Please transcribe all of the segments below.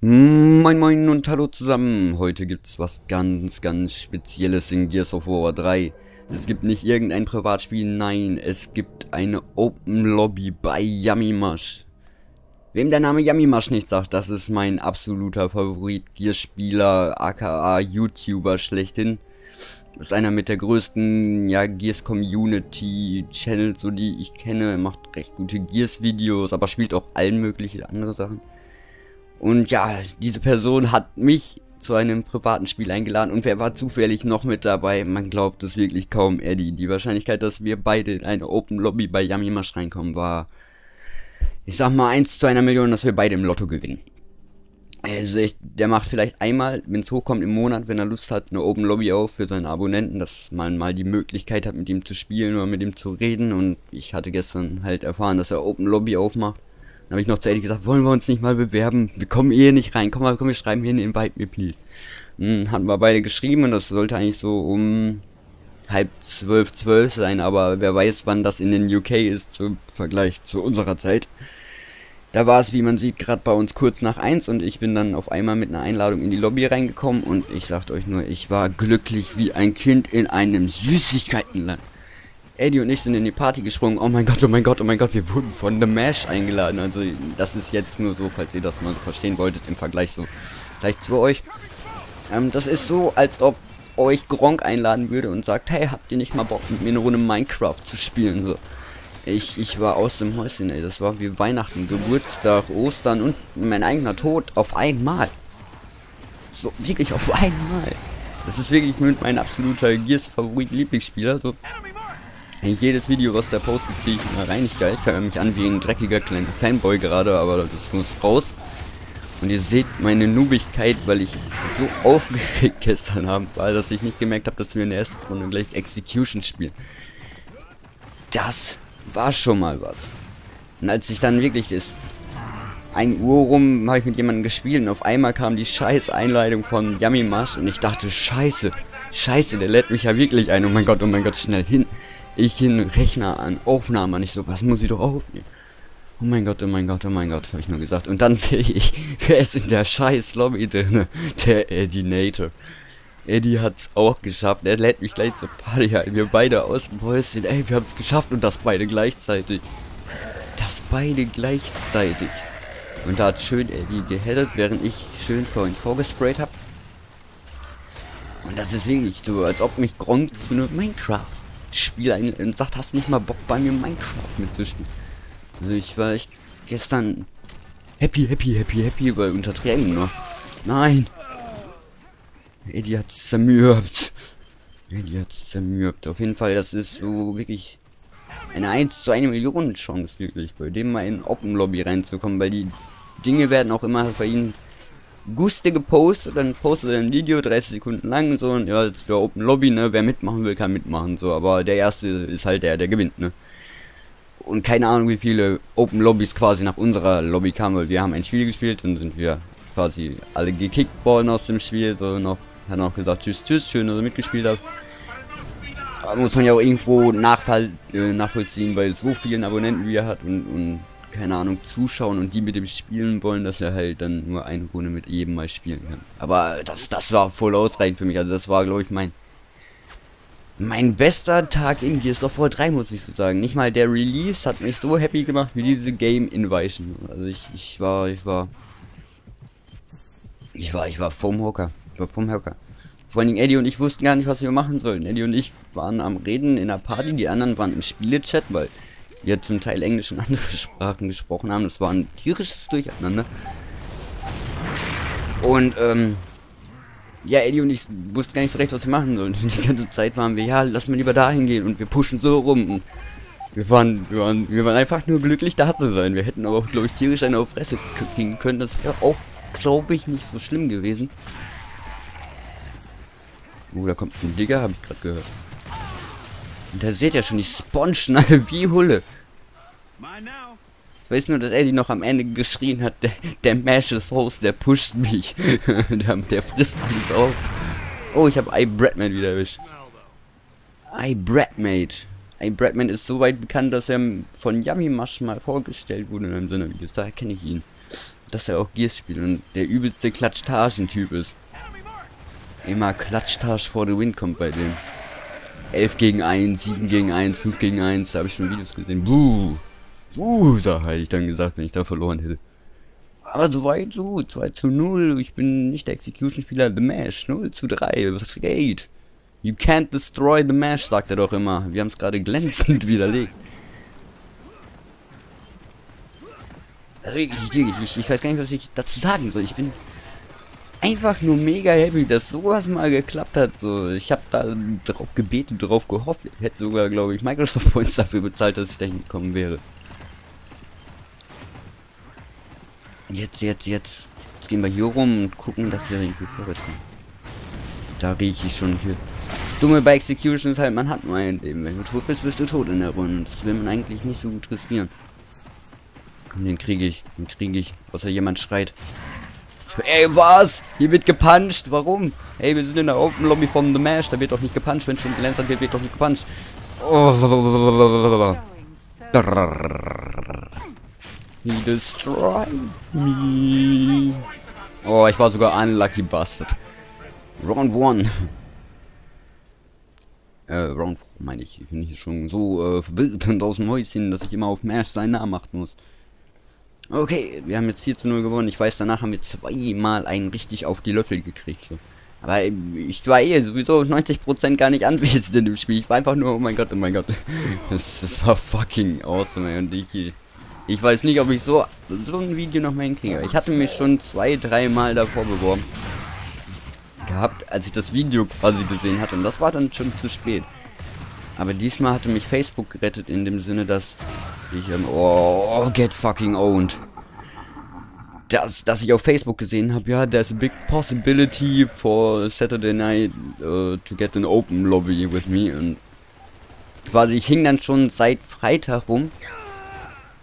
moin moin und hallo zusammen. Heute gibt's was ganz, ganz Spezielles in Gears of War 3. Es gibt nicht irgendein Privatspiel, nein, es gibt eine Open Lobby bei Yamimash. Wem der Name Yamimash nicht sagt, das ist mein absoluter Favorit Gears-Spieler, aka YouTuber schlechthin. Das ist einer mit der größten, ja, Gears Community Channels, so die ich kenne. Er macht recht gute Gears Videos, aber spielt auch allen möglichen andere Sachen. Und ja, diese Person hat mich zu einem privaten Spiel eingeladen und wer war zufällig noch mit dabei? Man glaubt es wirklich kaum, Eddie. Die Wahrscheinlichkeit, dass wir beide in eine Open Lobby bei Yamimash reinkommen, war, ich sag mal, 1 zu einer Million, dass wir beide im Lotto gewinnen. Also ich, der macht vielleicht einmal, wenn es hochkommt im Monat, wenn er Lust hat, eine Open Lobby auf für seine Abonnenten, dass man mal die Möglichkeit hat, mit ihm zu spielen oder mit ihm zu reden. Und ich hatte gestern halt erfahren, dass er Open Lobby aufmacht. Dann habe ich noch zu Eddie gesagt, wollen wir uns nicht mal bewerben? Wir kommen eh nicht rein. Komm mal, komm, wir schreiben hier in Invite me, please. Hm, hatten wir beide geschrieben und das sollte eigentlich so um halb zwölf, zwölf sein, aber wer weiß, wann das in den UK ist, zum Vergleich zu unserer Zeit. Da war es, wie man sieht, gerade bei uns kurz nach eins und ich bin dann auf einmal mit einer Einladung in die Lobby reingekommen und ich sagt euch nur, ich war glücklich wie ein Kind in einem Süßigkeitenland. Eddie und ich sind in die Party gesprungen. Oh mein Gott, oh mein Gott, oh mein Gott, wir wurden von The Mash eingeladen. Also das ist jetzt nur so, falls ihr das mal so verstehen wolltet, im Vergleich so gleich zu euch. Ähm, das ist so, als ob euch Gronk einladen würde und sagt, hey, habt ihr nicht mal Bock mit mir eine Runde Minecraft zu spielen? So. Ich, ich war aus dem Häuschen, ey. Das war wie Weihnachten, Geburtstag, Ostern und mein eigener Tod auf einmal. So, wirklich auf einmal. Das ist wirklich mein absoluter Gears-Favorit-Lieblingsspieler. So, jedes Video, was der postet, ziehe ich immer rein. Ich geil. Ich höre mich an wie ein dreckiger kleiner Fanboy gerade, aber das muss raus. Und ihr seht meine Noobigkeit, weil ich so aufgeregt gestern Abend war, dass ich nicht gemerkt habe, dass wir in der ersten Runde gleich Execution spielen. Das war schon mal was. Und als ich dann wirklich das 1 Uhr rum habe ich mit jemandem gespielt und auf einmal kam die scheiß Einleitung von Yummy Mash und ich dachte, scheiße, scheiße, der lädt mich ja wirklich ein. Oh mein Gott, oh mein Gott, schnell hin. Ich hin, Rechner an, Aufnahme an. Ich so, was muss ich doch aufnehmen? Oh mein Gott, oh mein Gott, oh mein Gott, habe ich nur gesagt. Und dann sehe ich, wer ist in der scheiß Lobby drin? Der Edinator. Eddie hat's auch geschafft. Er lädt mich gleich zur Party ein. Wir beide aus dem Häuschen. Ey, wir haben es geschafft und das beide gleichzeitig. Das beide gleichzeitig. Und da hat schön Eddie geheadet, während ich schön vor ihn vorgesprayt habe. Und das ist wirklich so, als ob mich Gronk zu einem Minecraft-Spiel ein und sagt, hast nicht mal Bock bei mir Minecraft mitzuspielen? Also ich war echt gestern happy, happy, happy, happy, weil untertreiben noch. Nein, Hat's zermürbt. Hat's zermürbt. Auf jeden Fall, das ist so wirklich eine 1 zu 1 Million Chance, wirklich, bei dem mal in Open Lobby reinzukommen, weil die Dinge werden auch immer bei ihnen Guste gepostet, dann postet er ein Video, 30 Sekunden lang, so, und ja, jetzt für Open Lobby, ne, wer mitmachen will, kann mitmachen, so, aber der Erste ist halt der, der gewinnt, ne. Und keine Ahnung, wie viele Open Lobbys quasi nach unserer Lobby kamen, weil wir haben ein Spiel gespielt, und sind wir quasi alle gekickt worden aus dem Spiel, so noch hat auch gesagt, tschüss, tschüss, schön, dass ihr mitgespielt habt. Aber muss man ja auch irgendwo äh, nachvollziehen, bei so vielen Abonnenten wie er hat und, und, keine Ahnung, zuschauen und die mit dem spielen wollen, dass er halt dann nur eine Runde mit jedem mal spielen kann. Aber das, das war voll ausreichend für mich. Also das war, glaube ich, mein mein bester Tag in Gears of War 3, muss ich so sagen. Nicht mal der Release hat mich so happy gemacht wie diese Game Invasion. Also ich, ich war, ich war, ich war, ich war vom Hocker vom Höcker. Vor allen Dingen Eddie und ich wussten gar nicht, was wir machen sollen. Eddie und ich waren am Reden in der Party, die anderen waren im Spielechat, weil wir zum Teil Englisch und andere Sprachen gesprochen haben. Das war ein tierisches Durcheinander. Und, ähm, ja, Eddie und ich wussten gar nicht so recht, was wir machen sollen. Die ganze Zeit waren wir, ja, lass mal lieber dahin gehen und wir pushen so rum. Und wir waren, wir waren, wir waren einfach nur glücklich, da zu sein. Wir hätten aber glaube ich, tierisch eine auf Fresse kriegen können. Das wäre auch, glaube ich, nicht so schlimm gewesen. Oh, da kommt ein Digger, habe ich gerade gehört. Und da seht ihr schon, die spongen alle wie Hulle. Ich weiß nur, dass Eddie noch am Ende geschrien hat, der, der Mash ist raus, der pusht mich. der, der, frisst alles auf. Oh, ich habe I Bradmate wieder erwischt. I Bradmate. Bradman ist so weit bekannt, dass er von Yummy Mush mal vorgestellt wurde in einem seiner Videos. Daher kenne ich ihn. Dass er auch Gears spielt und der übelste Klatschtaschen-Typ ist. Immer Klatschtasch vor the Wind kommt bei dem. 11 gegen 1, 7 gegen 1, 5 gegen 1, da habe ich schon Videos gesehen. Buh. Buh, da hätte ich dann gesagt, wenn ich da verloren hätte. Aber so weit, so 2 zu 0. Ich bin nicht der Execution-Spieler The Mash. 0 zu 3. Was geht? You can't destroy the Mash, sagt er doch immer. Wir haben es gerade glänzend widerlegt. Also ich, ich, ich, ich weiß gar nicht, was ich dazu sagen soll. Ich bin einfach nur mega happy, dass sowas mal geklappt hat. So, ich habe da drauf gebetet, drauf gehofft. Ich hätte sogar, glaube ich, Microsoft Points dafür bezahlt, dass ich da hingekommen wäre. Jetzt, jetzt, jetzt. Jetzt gehen wir hier rum und gucken, dass wir irgendwie vorwärts kommen. Da rieche ich schon hier. Das Dumme bei Execution ist halt, man hat nur ein Leben. Wenn du tot bist, bist du tot in der Runde. Das will man eigentlich nicht so gut riskieren. Komm, den kriege ich. Den kriege ich. Außer jemand schreit. Ey, was? Hier wird gepuncht. Warum? Ey, wir sind in der Open Lobby vom The Mash. Da wird doch nicht gepuncht. Wenn schon gelancert wird, wird doch nicht gepuncht. Oh. He destroyed me. Oh, ich war sogar unlucky bastard. Round 1. äh, Round 4 meine ich. Ich bin hier schon so äh, verwirrt und aus dem Häuschen, dass ich immer auf Mash seinen Namen achten muss. Okay, wir haben jetzt 4 zu 0 gewonnen. Ich weiß, danach haben wir zweimal einen richtig auf die Löffel gekriegt. So. Aber ich war eh sowieso 90% gar nicht anwesend in dem Spiel. Ich war einfach nur, oh mein Gott, oh mein Gott. Das, das war fucking awesome, ey. Und ich, ich weiß nicht, ob ich so, so ein Video noch mal hinkriege. Ich hatte mich schon zwei, dreimal davor beworben. Gehabt, als ich das Video quasi gesehen hatte. Und das war dann schon zu spät. Aber diesmal hatte mich Facebook gerettet in dem Sinne, dass ich, ähm, oh, get fucking owned. Dass, dass ich auf Facebook gesehen habe, ja, there's a big possibility for Saturday night uh, to get an open lobby with me. Und quasi, ich hing dann schon seit Freitag rum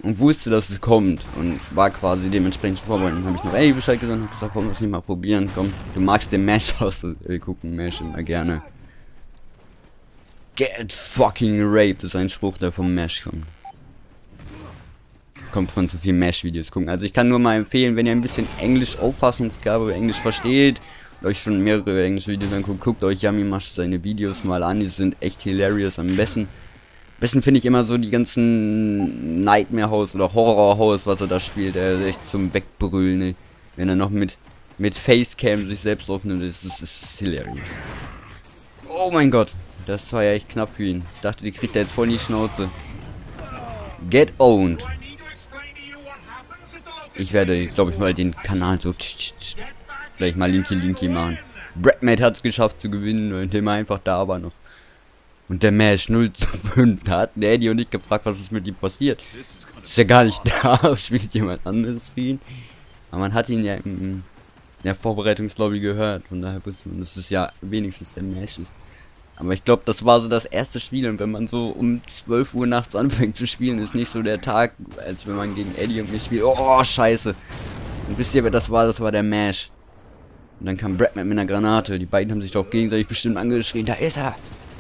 und wusste, dass es kommt und war quasi dementsprechend vorbereitet. Dann habe ich noch Ey Bescheid gesagt und gesagt, wollen wir es nicht mal probieren? Komm, du magst den Mesh aus, wir gucken Mesh immer gerne. Get fucking raped ist ein Spruch, der vom Mesh kommt. Kommt von zu vielen Mesh-Videos gucken. Also ich kann nur mal empfehlen, wenn ihr ein bisschen Englisch Auffassungsgabe, Englisch versteht, euch schon mehrere englische Videos anguckt, guckt euch Yami Mash seine Videos mal an, die sind echt hilarious am besten besten finde ich immer so die ganzen Nightmare House oder Horror House, was er da spielt. Er ist echt zum Wegbrüllen, ey. Wenn er noch mit, mit Facecam sich selbst aufnimmt, ist es hilarious. Oh mein Gott, das war ja echt knapp für ihn. Ich dachte, die kriegt er jetzt voll in die Schnauze. Get owned. Ich werde, glaube ich, mal den Kanal so vielleicht mal Linky Linky machen. Bradmate hat es geschafft zu gewinnen, indem er einfach da war noch. Und der Mesh 0 zu 5, da hat Eddie und ich gefragt, was ist mit ihm passiert. Ist ja gar nicht da, spielt jemand anderes für ihn. Aber man hat ihn ja im, in der Vorbereitungslobby gehört, von daher wusste man, dass es ja wenigstens der Mesh ist. Aber ich glaube, das war so das erste Spiel und wenn man so um 12 Uhr nachts anfängt zu spielen, ist nicht so der Tag, als wenn man gegen Eddie und mich spielt. Oh, scheiße. Und wisst ihr, wer das war? Das war der Mesh. Und dann kam Bradman mit einer Granate. Die beiden haben sich doch gegenseitig bestimmt angeschrien. Da ist er!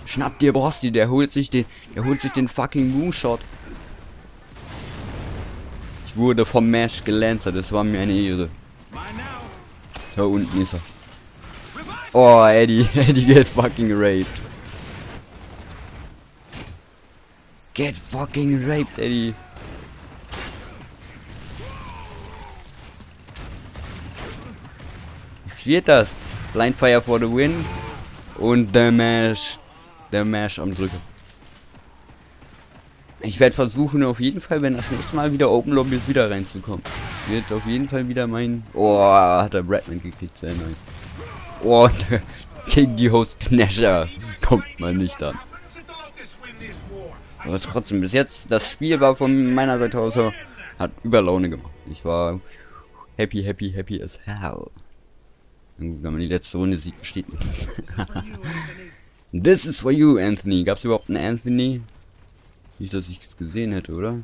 Schnapp dir Brosti, der holt sich den, der holt sich den fucking Moonshot. Ich wurde vom Mesh gelancert, das war mir eine Ehre. Da unten ist er. Oh, Eddie, Eddie get fucking raped. Get fucking raped, Eddie. Was wird das? Blind Fire for the win. Und der Mesh der Mash am Drücken. Ich werde versuchen, auf jeden Fall, wenn das nächste Mal wieder Open Lobby ist, wieder reinzukommen. Das wird auf jeden Fall wieder mein... Oh, hat der Bradman gekriegt, sehr nice. Oh, der King die Host Knasher kommt mal nicht an. Aber trotzdem, bis jetzt, das Spiel war von meiner Seite aus hat Überlaune gemacht. Ich war happy, happy, happy as hell. Wenn man die letzte Runde sieht, versteht man das. This is for you, Anthony. Gab's überhaupt einen Anthony? Nicht, dass ich es gesehen hätte, oder?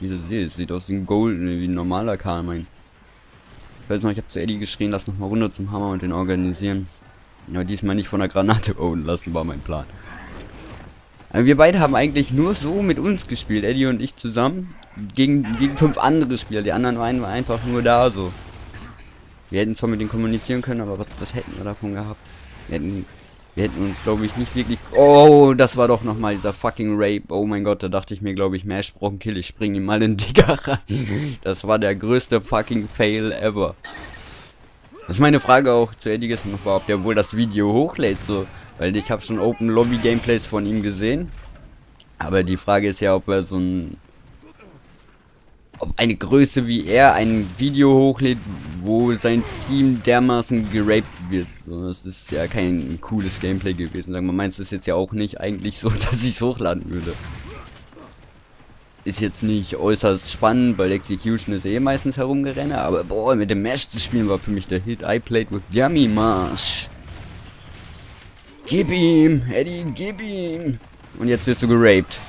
Wie sehe, es sieht aus wie ein Gold, wie ein normaler Carmine. Ich weiß noch, ich habe zu Eddie geschrien, lass noch mal runter zum Hammer und den organisieren. Ja, diesmal nicht von der Granate bauen lassen, war mein Plan. Aber wir beide haben eigentlich nur so mit uns gespielt, Eddie und ich zusammen. Gegen, gegen fünf andere Spieler. Die anderen waren einfach nur da so. Wir hätten zwar mit denen kommunizieren können, aber was, was hätten wir davon gehabt? Wir hätten, wir hätten uns, glaube ich, nicht wirklich... Oh, das war doch nochmal dieser fucking Rape. Oh mein Gott, da dachte ich mir, glaube ich, Mash braucht einen Kill. Ich spring ihm mal in Digger rein. Das war der größte fucking Fail ever. Das ist meine Frage auch zu Eddie gestern noch war, ob der wohl das Video hochlädt so. Weil ich habe schon Open Lobby Gameplays von ihm gesehen. Aber die Frage ist ja, ob er so ein... Ob eine Größe wie er ein Video hochlädt, wo sein Team dermaßen geraped wird. So, das ist ja kein cooles Gameplay gewesen. Sagen wir, meinst du es jetzt ja auch nicht eigentlich so, dass ich es hochladen würde. Ist jetzt nicht äußerst spannend, weil Execution ist eh meistens herumgerenne, aber boah, mit dem Mesh zu spielen war für mich der Hit. I played with Yummy Marsh. Gib ihm, Eddie, gib ihm. Und jetzt wirst du geraped.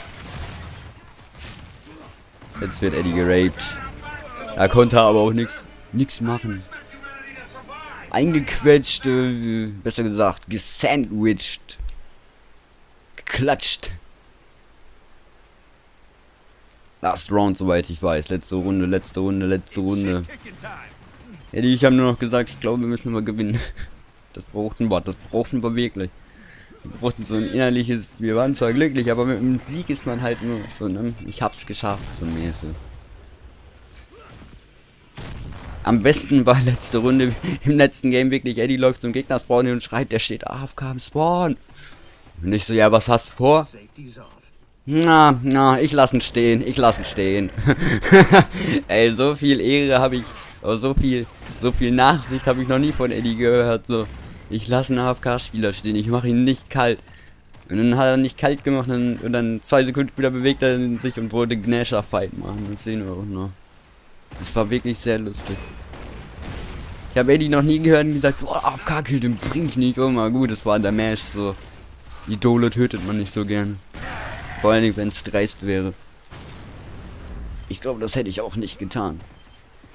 Jetzt wird Eddie geraped. Da konnte er aber auch nichts nichts machen. Eingequetscht, äh, besser gesagt, gesandwiched. Geklatscht. Last Round, soweit ich weiß. Letzte Runde, letzte Runde, letzte Runde. Eddie, ich habe nur noch gesagt, ich glaube, wir müssen mal gewinnen. Das brauchten wir, das brauchten wir wirklich. Wir brauchten so ein innerliches, wir waren zwar glücklich, aber mit dem Sieg ist man halt nur so, ne? Ich hab's geschafft, so mäßig. Am besten war letzte Runde im letzten Game wirklich, Eddie läuft zum Gegnerspawn und schreit, der steht AFK im Spawn. Und ich so, ja, was hast du vor? Na, na, ich lass ihn stehen, ich lass ihn stehen. Ey, so viel Ehre habe ich, so viel, so viel Nachsicht habe ich noch nie von Eddie gehört, so. Ich lasse einen AFK-Spieler stehen, ich mache ihn nicht kalt. Und dann hat er nicht kalt gemacht und, und dann zwei Sekunden später bewegt er sich und wollte Gnasher-Fight machen. Das sehen wir auch noch. Das war wirklich sehr lustig. Ich habe Eddie noch nie gehört und gesagt, boah, AFK-Kill, den bring ich nicht um. Aber gut, das war der Mash so. Idole tötet man nicht so gern. Vor allem, wenn es dreist wäre. Ich glaube, das hätte ich auch nicht getan.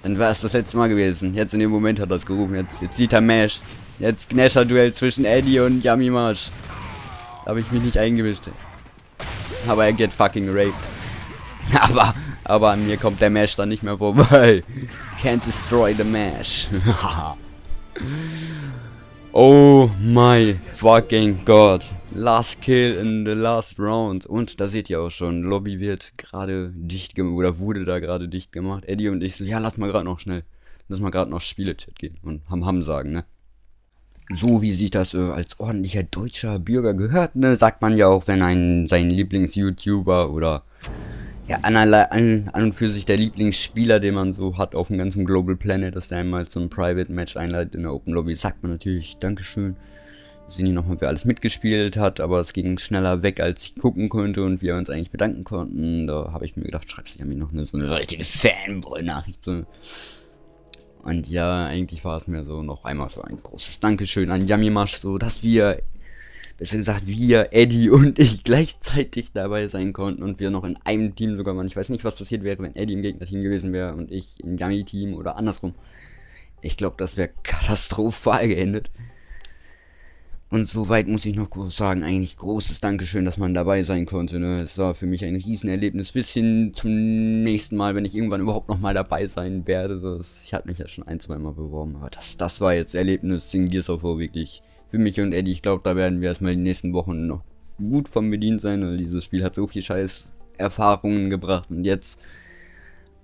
Dann war es das letzte Mal gewesen. Jetzt in dem Moment hat er es gerufen. Jetzt, jetzt sieht er Mash. Jetzt Gnasher-Duell zwischen Eddie und Yami Marsh. Habe ich mich nicht eingewischt. Aber er get fucking raped. Aber, aber an mir kommt der Mash dann nicht mehr vorbei. Can't destroy the Mash. oh my fucking god. Last kill in the last round. Und da seht ihr auch schon, Lobby wird gerade dicht gemacht, oder wurde da gerade dicht gemacht. Eddie und ich so, ja, lass mal gerade noch schnell. Lass mal gerade noch Spielechat gehen und ham ham sagen, ne? So wie sich das äh, als ordentlicher deutscher Bürger gehört, ne, sagt man ja auch, wenn ein sein Lieblings-YouTuber oder ja, an, an, an, und für sich der Lieblingsspieler, den man so hat auf dem ganzen Global Planet, dass der einmal zum Private Match einleitet in der Open Lobby, sagt man natürlich Dankeschön. Hier nochmal, wer alles mitgespielt hat, aber es ging schneller weg, als ich gucken konnte und wir uns eigentlich bedanken konnten. Da habe ich mir gedacht, schreibst du mir noch eine, so eine richtige Fanboy-Nachricht. So. Und ja, eigentlich war es mir so noch einmal so ein großes Dankeschön an Yamimash, so dass wir, besser gesagt, wir, Eddie und ich gleichzeitig dabei sein konnten und wir noch in einem Team sogar waren. Ich weiß nicht, was passiert wäre, wenn Eddie im Gegnerteam gewesen wäre und ich im Yami-Team oder andersrum. Ich glaube, das wäre katastrophal geendet. Und soweit muss ich noch kurz sagen, eigentlich großes Dankeschön, dass man dabei sein konnte. Ne? Es war für mich ein Riesenerlebnis. Bis hin zum nächsten Mal, wenn ich irgendwann überhaupt noch mal dabei sein werde. Ich hatte mich ja schon ein, zwei Mal beworben. Aber das, das war jetzt Erlebnis in Gears of War wirklich für mich und Eddie. Ich glaube, da werden wir erstmal die nächsten Wochen noch gut von bedient sein. Weil dieses Spiel hat so viel Scheiß Erfahrungen gebracht. Und jetzt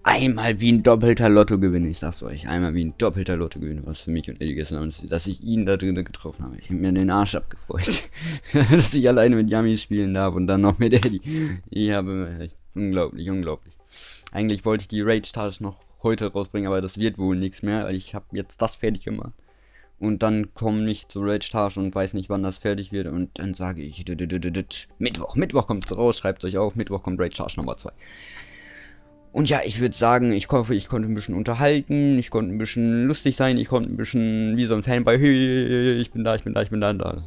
einmal wie ein doppelter Lottogewinn. Ich sag's euch, einmal wie ein doppelter Lottogewinn, was für mich und Eddie gestern ist, dass ich ihn da drinnen getroffen habe. Ich habe mir den Arsch abgefreut, dass ich alleine mit Yami spielen darf und dann noch mit Eddie. Ich habe unglaublich, unglaublich. Eigentlich wollte ich die Rage Tage noch heute rausbringen, aber das wird wohl nichts mehr, weil ich habe jetzt das fertig gemacht. Und dann komme ich zu Rage Tage und weiß nicht, wann das fertig wird. Und dann sage ich, Mittwoch, Mittwoch kommt raus, schreibt euch auf, Mittwoch kommt Rage Tage Nummer 2. Und ja, ich würde sagen, ich hoffe, ich konnte ein bisschen unterhalten, ich konnte ein bisschen lustig sein, ich konnte ein bisschen wie so ein Fanboy, ich bin da, ich bin da, ich bin da, da.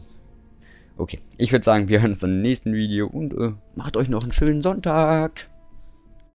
Okay, ich würde sagen, wir hören uns dann im nächsten Video und äh, macht euch noch einen schönen Sonntag.